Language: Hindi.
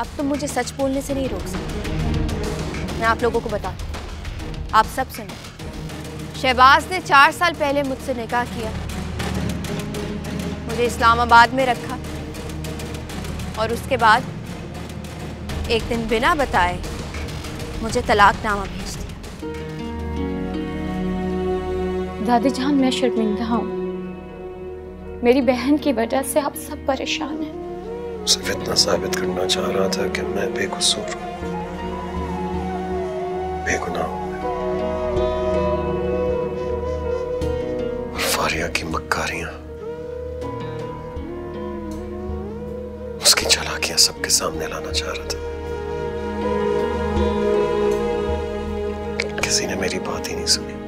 अब तुम मुझे सच बोलने से नहीं रोक सकते। मैं आप लोगों को बता आप सब सुनो। शहबाज ने चार साल पहले मुझसे निकाह किया। मुझे इस्लामाबाद में रखा। और उसके बाद एक दिन बिना बताए मुझे तलाकनामा भेज दिया। दादी जान मैं शर्मिंदा हूँ। मेरी बहन की वजह से आप सब परेशान हैं। सिर्फ़ इतना साबित करना चाह रहा था कि मैं बेकसूर हूँ बेगुनाह फारिया की मक्कारियाँ, उसकी चालाकियाँ सबके सामने लाना चाह रहा था। किसी ने मेरी बात ही नहीं सुनी।